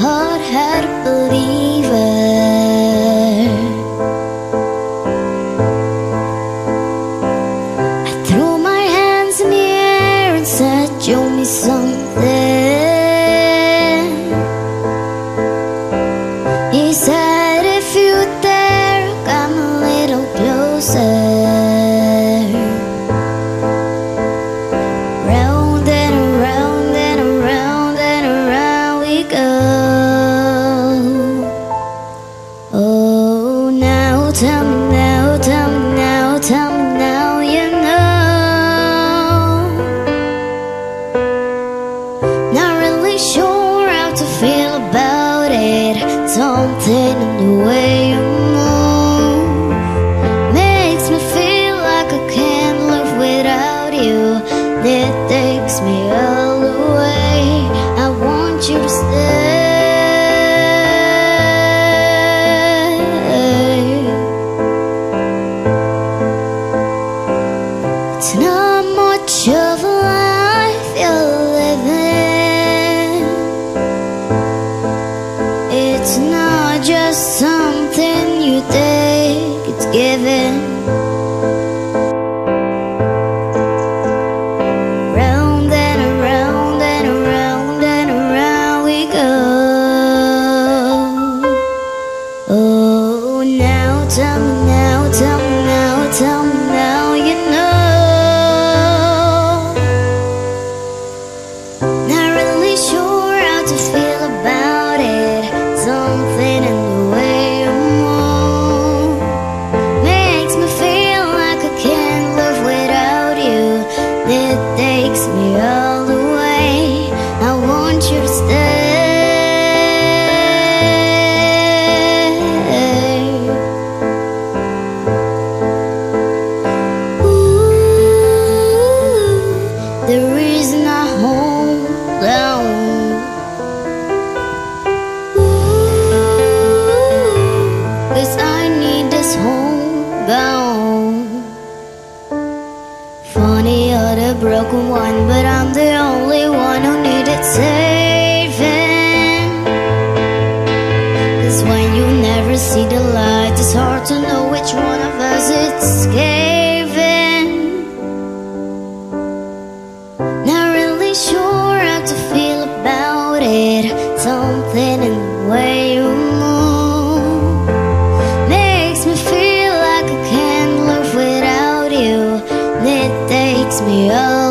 hard-hearted believer I threw my hands in the air and said, show me some tell me now, tell me now, tell me now, you know. Not really sure how to feel about it. Something in the way you move makes me feel like I can't live without you. It takes me of life you're living. It's not just something you take, it's given. The broken one, but I'm the only one who needed saving. Cause when you never see the light, it's hard to know which one of us it's caving. Not really sure how to feel about it. Something in the way me up.